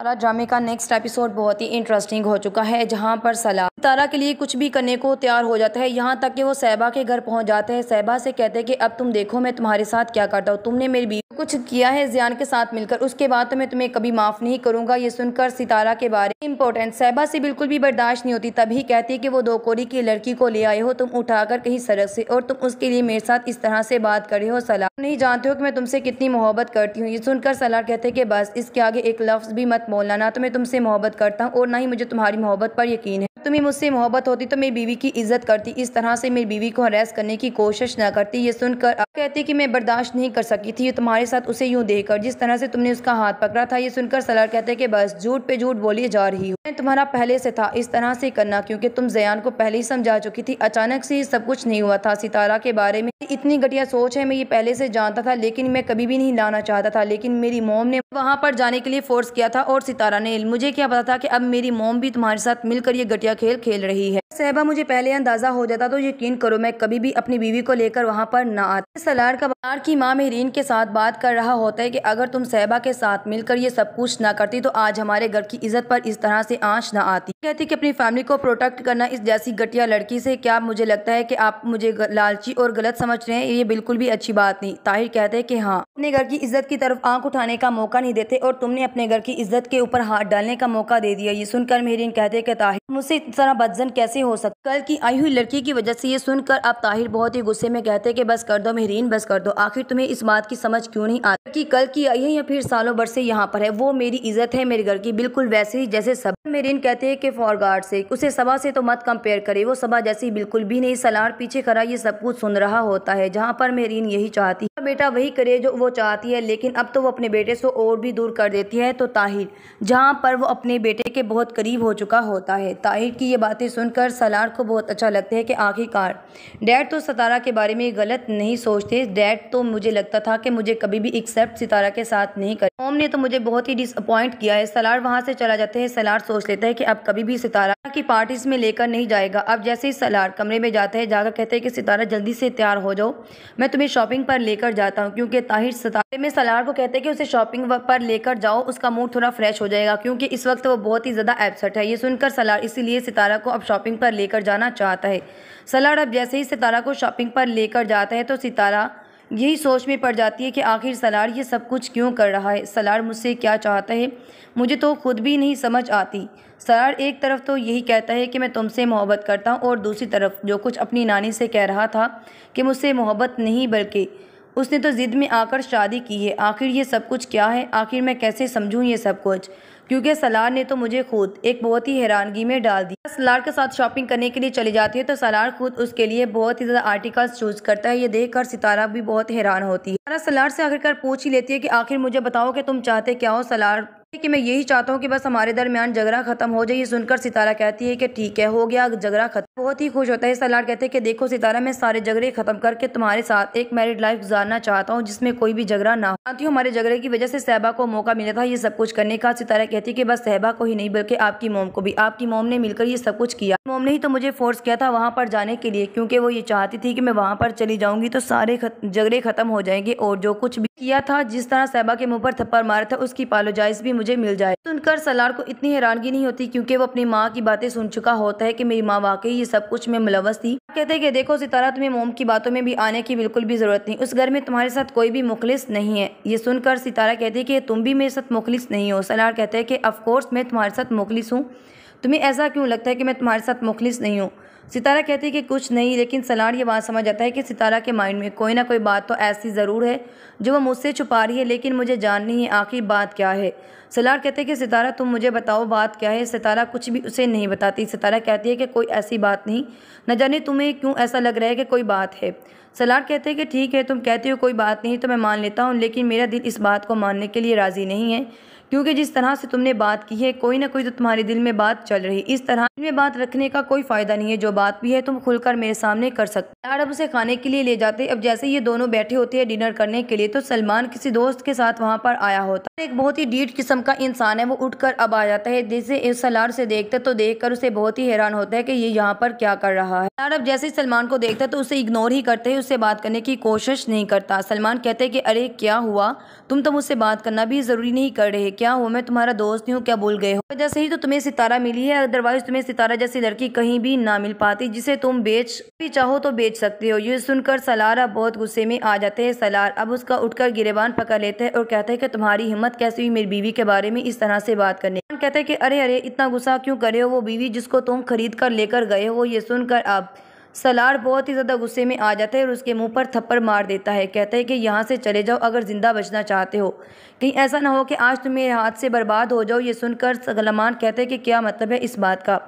तारा ड्रामे का next episode बहुत ही इंटरेस्टिंग हो चुका है, जहाँ पर सलाह। तारा के लिए कुछ भी करने को तैयार हो जाता है, यहाँ तक कि वो सहबा के घर पहुँच जाते हैं। सहबा से कहते हैं कि, अब तुम देखो, मैं तुम्हारे साथ क्या करता हूँ। तुमने मेरी बीवी कुछ किया है जियान के साथ मिलकर, उसके बाद तो मैं तुम्हें कभी माफ़ नहीं करूँगा। ये सुनकर सितारा के बारे में इंपॉर्टेंट सहबा से बिल्कुल भी बर्दाश्त नहीं होती, तभी कहती है कि, वो दो कोरी की लड़की को ले आए हो, तुम उठाकर कहीं सड़क से, और तुम उसके लिए मेरे साथ इस तरह से बात कर रहे हो। सलाह नहीं जानते हो कि मैं तुमसे कितनी मोहब्बत करती हूँ। ये सुनकर सलाह कहते हैं कि, बस, इसके आगे एक लफ्ज भी मत बोलना ना तो मैं तुमसे मोहब्बत करता हूँ और ना ही मुझे तुम्हारी मोहब्बत पर यकीन है। तुम्हें मुझसे मोहब्बत होती तो मेरी बीवी की इज़्ज़त करती। इस तरह से मेरी बीवी को हरेस करने की कोशिश न करती। ये सुनकर आप कहती कि मैं बर्दाश्त नहीं कर सकी थी। तुम्हारे साथ उसे यूँ देखकर, जिस तरह से तुमने उसका हाथ पकड़ा था, ये सुनकर सलार कहते कि बस झूठ पे झूठ बोली जा रही हूँ। तुम्हारा पहले से था। इस तरह से करना, क्योंकि तुम जयान को पहले ही समझा चुकी थी। अचानक से सब कुछ नहीं हुआ था। सितारा के बारे में इतनी घटिया सोच है, मैं ये पहले से जानता था, लेकिन मैं कभी भी नहीं लाना चाहता था। लेकिन मेरी मोम ने वहाँ पर जाने के लिए फोर्स किया था और सितारा ने, मुझे क्या पता था कि अब मेरी मोम भी तुम्हारे साथ मिलकर ये घटिया खेल खेल रही है। सहबा, मुझे पहले अंदाज़ा हो जाता तो यकीन करो, मैं कभी भी अपनी बीवी को लेकर वहाँ पर न आती। सलार का बार की माँ मेहरीन के साथ बात कर रहा होता है कि अगर तुम सहबा के साथ मिलकर ये सब कुछ ना करती तो आज हमारे घर की इज़्ज़त पर इस तरह से आँच ना आती। कहती कि अपनी फैमिली को प्रोटेक्ट करना इस जैसी घटिया लड़की से क्या मुझे लगता है कि आप मुझे लालची और गलत समझ रहे हैं? ये बिल्कुल भी अच्छी बात नहीं। ताहिर कहते हैं कि हाँ। अपने घर की इज़्ज़त की तरफ़ आँख उठाने का मौका नहीं देते और तुमने अपने घर की इज़्ज़त के ऊपर हाथ डालने का मौका दे दिया। ये सुनकर मेहरीन कहते कि ताहिर, मुझसे तरह बदजन कैसे हो सकता कल की आई हुई लड़की की वजह से ये सुनकर अब ताहिर बहुत ही गुस्से में कहते कि बस कर दो बस कर दो। आखिर तुम्हें इस बात की समझ क्यों नहीं आती कि कल की आई है या फिर सालों भर से यहाँ पर है? वो मेरी इज़्ज़त है मेरे घर की, बिल्कुल वैसे ही जैसे सब। मेरीन कहते हैं कि फॉर गार्ड से उसे सभा से तो मत कंपेयर करे। वो सभा जैसी बिल्कुल भी नहीं, सलार पीछे खड़ा ये सब कुछ सुन रहा होता है, जहाँ पर मेरीन यही चाहती है। बेटा वही करे जो वो चाहती है, लेकिन अब तो वो अपने बेटे से और भी दूर कर देती है तो ताहिर, जहाँ पर वो अपने बेटे के बहुत करीब हो चुका होता है। ताहिर की ये बातें सुनकर सलार को बहुत अच्छा लगता है कि आखिरकार, डैड तो सतारा के बारे में गलत नहीं सोचते डैड तो मुझे लगता था कि मुझे कभी भी एक्सेप्ट सितारा के साथ नहीं कर मोम ने तो मुझे बहुत ही डिसअपॉइंट किया है। सलार वहाँ से चला जाते हैं। सलार सोच लेता है कि अब कभी भी सितारा की पार्टीज़ में लेकर नहीं जाएगा। अब जैसे ही सलार कमरे में जाता है, जाकर कहते हैं कि, सितारा, जल्दी से तैयार हो जाओ। मैं तुम्हें शॉपिंग पर लेकर जाता हूँ, क्योंकि ताहिर सितारे में सलार को कहते हैं कि उसे शॉपिंग पर लेकर जाओ। उसका मूड थोड़ा फ्रेश हो जाएगा, क्योंकि इस वक्त वो बहुत ही ज़्यादा एबसेट है। ये सुनकर सलार इसीलिए सितारा को अब शॉपिंग पर लेकर जाना चाहता है। सलार अब जैसे ही सितारा को शॉपिंग पर लेकर जाता है तो सितारा यही सोच में पड़ जाती है कि आखिर सलार ये सब कुछ क्यों कर रहा है? सलार मुझसे क्या चाहता है? मुझे तो खुद भी नहीं समझ आती। सलार एक तरफ़ तो यही कहता है कि मैं तुमसे मोहब्बत करता हूँ और दूसरी तरफ़ जो कुछ अपनी नानी से कह रहा था कि मुझसे मोहब्बत नहीं बल्कि उसने तो ज़िद में आकर शादी की है। आखिर ये सब कुछ क्या है? आखिर मैं कैसे समझूँ ये सब कुछ? क्योंकि सलार ने तो मुझे खुद एक बहुत ही हैरानगी में डाल दिया। सलार के साथ शॉपिंग करने के लिए चली जाती है तो सलार खुद उसके लिए बहुत ही ज़्यादा आर्टिकल्स चूज़ करता है। ये देखकर सितारा भी बहुत हैरान होती है। सलार से आखिरकार पूछ ही लेती है कि आखिर मुझे बताओ कि तुम चाहते क्या हो? सलार कि मैं यही चाहता हूँ कि बस हमारे दरमियान झगड़ा खत्म हो जाए, ये सुनकर सितारा कहती है कि ठीक है, हो गया, झगड़ा खत्म। बहुत ही खुश होता है, सलाड कहते हैं कि देखो सितारा, मैं सारे झगड़े खत्म करके तुम्हारे साथ एक मैरिड लाइफ गुजारना चाहता हूँ, जिसमें कोई भी झगड़ा ना हो। हमारे झगड़े की वजह से सहबा को मौका मिला था ये सब कुछ करने का। सितारा कहती है कि बस सहबा को ही नहीं, बल्कि आपकी मोम को भी। आपकी मोम ने मिलकर ये सब कुछ किया। मोम ने ही तो मुझे फोर्स किया था वहाँ पर जाने के लिए, क्योंकि वो ये चाहती थी कि मैं वहाँ पर चली जाऊँगी तो सारे झगड़े खत्म हो जाएँगे और जो कुछ भी किया था, जिस तरह सहबा के मुँह पर थप्पड़ मारा था, उसकी पालोजाइज भी मुझे मिल जाए। सुनकर सलार को इतनी हैरानगी नहीं होती क्योंकि वो अपनी माँ की बातें सुन चुका होता है कि मेरी माँ वाकई ये सब कुछ में मुलवस थी। कहते हैं कि देखो सितारा, तुम्हें मोम की बातों में भी आने की बिल्कुल भी ज़रूरत नहीं। उस घर में तुम्हारे साथ कोई भी मुखलिस नहीं है। ये सुनकर सितारा कहती है कि तुम भी मेरे साथ मुखलिस नहीं हो। सलार कहते हैं कि अफकोर्स मैं तुम्हारे साथ मुखलिस हूँ। तुम्हें ऐसा क्यों लगता है कि मैं तुम्हारे साथ मुखलिस नहीं हूँ? सितारा कहती है कि कुछ नहीं, लेकिन सलार ये बात समझ आता है कि सितारा के माइंड में कोई ना कोई बात तो ऐसी ज़रूर है जो वो मुझसे छुपा रही है, लेकिन मुझे जाननी है आखिर बात क्या है। सलार कहते हैं कि, सितारा, तुम मुझे बताओ बात क्या है? सितारा कुछ भी उसे नहीं बताती। सितारा कहती है कि, कोई ऐसी बात नहीं। न जाने तुम्हें क्यों ऐसा लग रहा है कि कोई बात है? सलार कहते हैं कि, ठीक है, तुम कहते हो कोई बात नहीं तो मैं मान लेता हूँ, लेकिन मेरा दिल इस बात को मानने के लिए राज़ी नहीं है। क्योंकि जिस तरह से तुमने बात की है, कोई ना कोई तो तुम्हारे दिल में बात चल रही इस तरह में बात रखने का कोई फ़ायदा नहीं है। जो बात भी है, तुम खुलकर मेरे सामने कर सकते यार, अब उसे खाने के लिए ले जाते अब जैसे ये दोनों बैठे होते हैं डिनर करने के लिए तो सलमान किसी दोस्त के साथ वहाँ पर आया होता एक बहुत ही डीट किस्म का इंसान है। वो उठकर अब आ जाता है। जैसे इस सलार से देखते तो देख उसे बहुत ही हैरान होता है कि ये यहाँ पर क्या कर रहा है। यार, अब जैसे सलमान को देखता तो उसे इग्नोर ही करते हैं। उससे बात करने की कोशिश नहीं करता। सलमान कहते हैं कि, अरे, क्या हुआ? तुम तो मुझसे बात करना भी ज़रूरी नहीं कर रहे क्या हो, मैं तुम्हारा दोस्त हूँ क्या बोल गए हो? जैसे ही तो तुम्हें सितारा मिली है अदरवाइज़ तुम्हें सितारा जैसी लड़की कहीं भी ना मिल पाती, जिसे तुम बेच भी चाहो तो बेच सकते हो। ये सुनकर सलार अब बहुत गुस्से में आ जाते हैं। सलार अब उसका उठकर गिरेबान पकड़ लेते हैं और कहते हैं कि तुम्हारी हिम्मत कैसी हुई मेरी बीवी के बारे में इस तरह से बात करने कहते हैं कि अरे अरे, इतना गुस्सा क्यों करे हो वो बीवी जिसको तुम खरीद कर लेकर गए हो? ये सुनकर अब सलार बहुत ही ज़्यादा गुस्से में आ जाता है और उसके मुँह पर थप्पड़ मार देता है। कहता है कि यहाँ से चले जाओ, अगर ज़िंदा बचना चाहते हो। कहीं ऐसा ना हो कि आज तुम मेरे हाथ से बर्बाद हो जाओ। ये सुनकर सलमान कहते हैं कि क्या मतलब है इस बात का?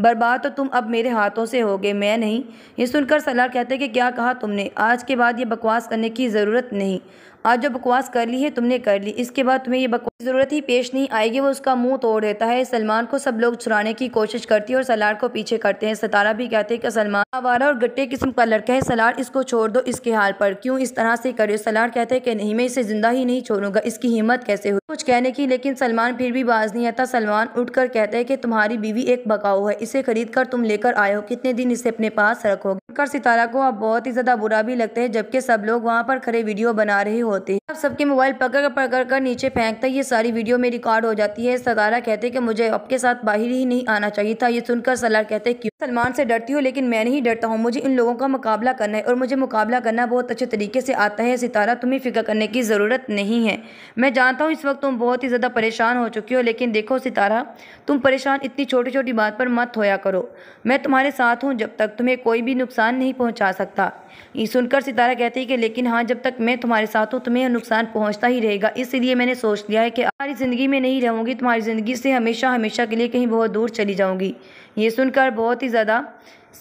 बर्बाद तो तुम अब मेरे हाथों से होगे मैं नहीं। ये सुनकर सलार कहते हैं कि क्या कहा तुमने? आज के बाद ये बकवास करने की ज़रूरत नहीं। आज जो बकवास कर ली है, तुमने कर ली। इसके बाद तुम्हें ये बकवास ज़रूरत ही पेश नहीं आएगी, वो उसका मुँह तोड़ देता है। सलमान को सब लोग छुड़ाने की कोशिश करती है और सलार को पीछे करते हैं। सतारा भी कहते हैं कि सलमान आवारा और गट्टे किस्म का लड़का है, सलार इसको छोड़ दो इसके हाल पर। क्यों इस तरह से करे? सलार कहते हैं कि नहीं, मैं इसे ज़िंदा ही नहीं छोड़ूँगा। इसकी हिम्मत कैसे हुई? कुछ कहने की, लेकिन सलमान फिर भी बाज नहीं आता। सलमान उठकर कहते हैं कि तुम्हारी बीवी एक बकाऊ है। इसे खरीद कर तुम लेकर आए हो कितने दिन इसे अपने पास रखोगे? कर सितारा को अब बहुत ही ज़्यादा बुरा भी लगता है, जबकि सब लोग वहाँ पर खड़े वीडियो बना रहे होते हैं। अब सबके मोबाइल पकड़ पकड़ कर नीचे फेंकता ये सारी वीडियो में रिकॉर्ड हो जाती है। सितारा कहते कि मुझे आपके साथ बाहर ही नहीं आना चाहिए था। ये सुनकर सलार कहते क्यों? सलमान से डरती हूँ, लेकिन मैं नहीं डरता हूँ। मुझे इन लोगों का मुकाबला करना है और मुझे मुकाबला करना बहुत अच्छे तरीके से आता है। सितारा, तुम्हें फ़िक्र करने की ज़रूरत नहीं है। मैं जानता हूँ इस वक्त तुम बहुत ही ज़्यादा परेशान हो चुकी हो, लेकिन देखो सितारा, तुम परेशान इतनी छोटी छोटी बात पर मत होया करो। मैं तुम्हारे साथ हूँ जब तक तुम्हें कोई भी नुकसान नहीं पहुँचा सकता। ये सुनकर सितारा कहती है कि, लेकिन हाँ जब तक मैं तुम्हारे साथ हूँ तुम्हें नुकसान पहुँचता ही रहेगा। इसलिए मैंने सोच लिया है कि हमारी ज़िंदगी में नहीं रहूँगी, तुम्हारी ज़िंदगी से हमेशा हमेशा के लिए कहीं बहुत दूर चली जाऊँगी। ये सुनकर बहुत ही ज़्यादा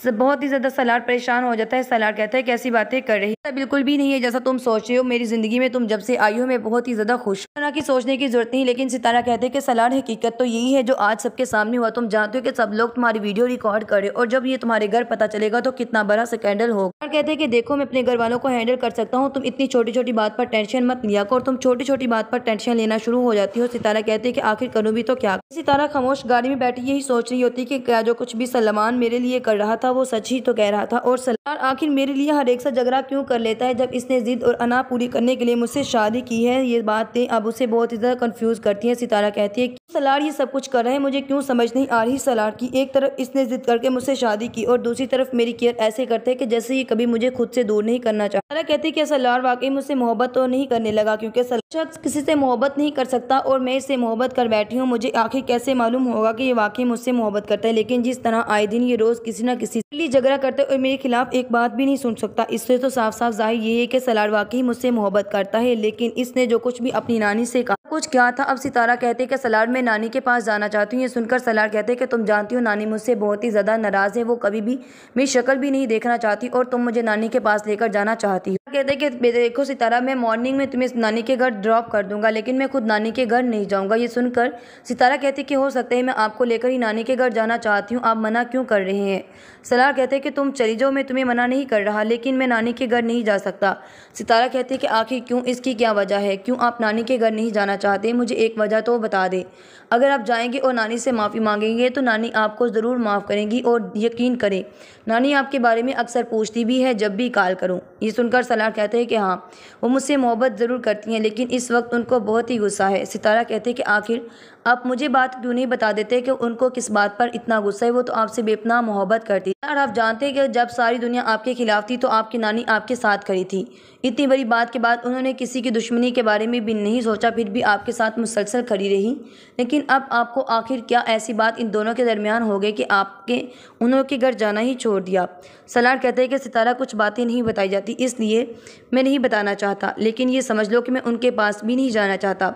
बहुत ही ज़्यादा सलार परेशान हो जाता है। सलार कहता है कैसी बातें कर रही है। बिल्कुल भी नहीं है जैसा तुम सोच रहे हो। मेरी ज़िंदगी में तुम जब से आई हो, मैं बहुत ही ज़्यादा खुश हूँ। की सोचने की ज़रूरत नहीं, लेकिन सितारा कहते हैं कि सलार हकीकत तो यही है जो आज सबके सामने हुआ। तुम जानते हो कि सब लोग तुम्हारी वीडियो रिकॉर्ड करे और जब ये तुम्हारे घर पता चलेगा तो कितना बड़ा स्कैंडल होगा। कहते हैं कि देखो, मैं अपने घर वालों को हैंडल कर सकता हूँ। तुम इतनी छोटी छोटी बात पर टेंशन मत लिया और तुम छोटी छोटी बात पर टेंशन लेना शुरू हो जाती हो। सितारा कहते हैं कि आखिर करूँ भी तो क्या? सितारा खामोश गाड़ी में बैठी यही सोच रही होती कि क्या जो कुछ भी सलमान मेरे लिए कर रहा था वो सच ही तो कह रहा था। और सलमान आखिर मेरे लिए हर एक सा झगड़ा क्यों कर लेता है जब इसने जिद और अना पूरी करने के लिए मुझसे शादी की है? ये बातें अब उसे बहुत ही ज़्यादा कन्फ्यूज़ करती हैं, सितारा कहती है क्यों सलार ये सब कुछ कर रहे हैं? मुझे क्यों समझ नहीं आ रही सलार की? एक तरफ़ इसने जिद करके मुझसे शादी की और दूसरी तरफ़ मेरी केयर ऐसे करते हैं कि जैसे ये कभी मुझे खुद से दूर नहीं करना चाहता कहती है कि सलार वाकई मुझसे मोहब्बत तो नहीं करने लगा क्योंकि शख्स किसी से मोहब्बत नहीं कर सकता और मैं इससे मोहब्बत कर बैठी हूँ। मुझे आखिर कैसे मालूम होगा कि ये वाकई मुझसे मोहब्बत करता है? लेकिन जिस तरह आए दिन ये रोज़ किसी न किसी लिए झगड़ा करते और मेरे खिलाफ एक बात भी नहीं सुन सकता। इससे तो साफ़ साफ़ ज़ाहिर ये है कि सलाड़ वाकई मुझसे मोहब्बत करता है, लेकिन इसने जो कुछ भी अपनी नानी से कहा कुछ क्या था। अब सितारा कहते कि सलार मैं नानी के पास जाना चाहती हूँ। ये सुनकर सलार कहते कि तुम जानती हो, नानी मुझसे बहुत ही ज़्यादा नाराज़ है। वो कभी भी मेरी शक्ल भी नहीं देखना चाहती और तुम मुझे नानी के पास लेकर जाना चाहती हो। कहते कि देखो सितारा, मैं मॉर्निंग में तुम्हें नानी के घर ड्रॉप कर दूँगा, लेकिन मैं खुद नानी के घर नहीं जाऊँगा। ये सुनकर सितारा कहते कि हो सकता है मैं आपको लेकर ही नानी के घर जाना चाहती हूँ। आप मना क्यों कर रहे हैं? सलार कहते कि तुम चली जाओ, मैं तुम्हें मना नहीं कर रहा, लेकिन मैं नानी के घर नहीं जा सकता। सितारा कहते कि आखिर क्यों? इसकी क्या वजह है? क्यों आप नानी के घर नहीं जाना चाहते हैं, मुझे एक वजह तो बता दे। अगर आप जाएँगे और नानी से माफ़ी मांगेंगे तो नानी आपको ज़रूर माफ़ करेंगी और यकीन करें, नानी आपके बारे में अक्सर पूछती भी है, जब भी कॉल करूँ। ये सुनकर सलाह कहते हैं कि हाँ वो मुझसे मोहब्बत ज़रूर करती हैं, लेकिन इस वक्त उनको बहुत ही गुस्सा है। सितारा कहते हैं कि आखिर आप मुझे बात क्यों नहीं बता देते कि उनको किस बात पर इतना गुस्सा है? वो तो आपसे बेपना मोहब्बत करती और आप जानते हैं कि जब सारी दुनिया आपके खिलाफ थी तो आपकी नानी आपके साथ खड़ी थी। इतनी बड़ी बात के बाद उन्होंने किसी की दुश्मनी के बारे में भी नहीं सोचा, फिर भी आपके साथ मुसलसल खड़ी रही। लेकिन अब आपको आखिर क्या ऐसी बात इन दोनों के दरमियान हो गई कि आपके, उन्होंने के घर जाना ही छोड़ दिया? सलार कहते हैं कि सितारा कुछ बातें नहीं बताई जाती, इसलिए मैं नहीं बताना चाहता। लेकिन ये समझ लो कि मैं उनके पास भी नहीं जाना चाहता।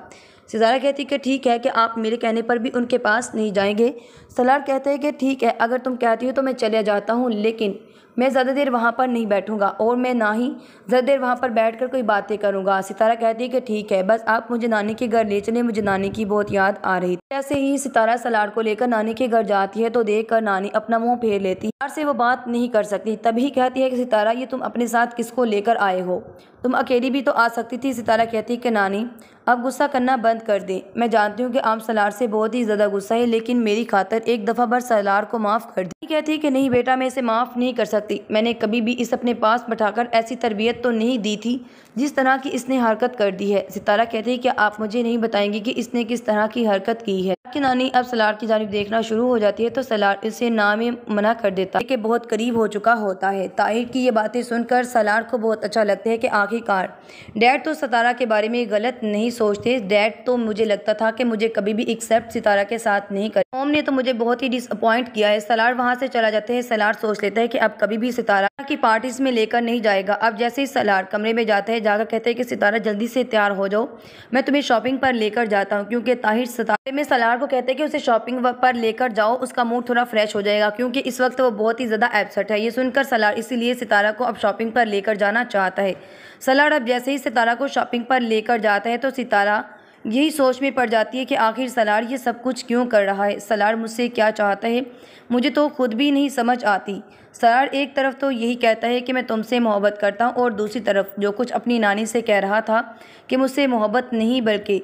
सितारा कहती है कि ठीक है कि आप मेरे कहने पर भी उनके पास नहीं जाएँगे। सलार कहते हैं कि ठीक है, अगर तुम कहती हो तो मैं चले जाता हूँ, लेकिन मैं ज़्यादा देर वहाँ पर नहीं बैठूँगा और मैं ना ही ज़्यादा देर वहाँ पर बैठ कर कोई बातें करूँगा। सितारा कहती है कि ठीक है, बस आप मुझे नानी के घर ले चले, मुझे नानी की बहुत याद आ रही थी। ऐसे ही सितारा सलार को लेकर नानी के घर जाती है तो देख कर नानी अपना मुँह फेर लेती है। से वो बात नहीं कर सकती, तभी कहती है कि सितारा, ये तुम अपने साथ किसको लेकर आए हो? तुम अकेली भी तो आ सकती थी सितारा कहती कि नानी, अब गुस्सा करना बंद कर दे। मैं जानती हूँ कि आप सलार से बहुत ही ज़्यादा गुस्सा है, लेकिन मेरी खातर एक दफ़ा भर सलार को माफ़ कर दी। कहती कि नहीं बेटा, मैं इसे माफ़ नहीं कर सकती। मैंने कभी भी इस अपने पास बैठाकर ऐसी तरबियत तो नहीं दी थी, जिस तरह की इसने हरकत कर दी है। सितारा कहती है कि आप मुझे नहीं बताएँगे कि इसने किस तरह की हरकत की है। कि नानी, अब सलार की जानब देखना शुरू हो जाती है तो सलार इसे ना में मना कर देता है कि बहुत करीब हो चुका होता है। ताहिर की ये बातें सुनकर सलार को बहुत अच्छा लगता है कि आखिरकार। डैड तो सितारा के बारे में गलत नहीं सोचते। डैड तो मुझे लगता था कि मुझे कभी भी एक्सेप्ट सितारा के साथ नहीं कर मोम ने तो मुझे बहुत ही डिसअपॉइंट किया है। सलार वहाँ से चला जाते हैं। सलार सोच लेता है कि अब कभी भी सितारा की पार्टीज़ में लेकर नहीं जाएगा। अब जैसे ही सलार कमरे में जाता है, जाकर कहते हैं कि सितारा जल्दी से तैयार हो जाओ। मैं तुम्हें शॉपिंग पर लेकर जाता हूँ, क्योंकि ताहिर सितारे में सलार को कहते हैं कि उसे शॉपिंग पर लेकर जाओ। उसका मूड थोड़ा फ्रेश हो जाएगा, क्योंकि इस वक्त वो बहुत ही ज़्यादा एबसेट है। ये सुनकर सलार इसीलिए सितारा को अब शॉपिंग पर लेकर जाना चाहता है। सलार अब जैसे ही सितारा को शॉपिंग पर लेकर जाता है तो सितारा यही सोच में पड़ जाती है कि आखिर सलार ये सब कुछ क्यों कर रहा है? सलार मुझसे क्या चाहता है? मुझे तो खुद भी नहीं समझ आती। सलार एक तरफ़ तो यही कहता है कि मैं तुमसे मोहब्बत करता हूँ और दूसरी तरफ़ जो कुछ अपनी नानी से कह रहा था कि मुझसे मोहब्बत नहीं, बल्कि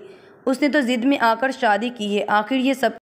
उसने तो ज़िद में आकर शादी की है। आखिर ये सब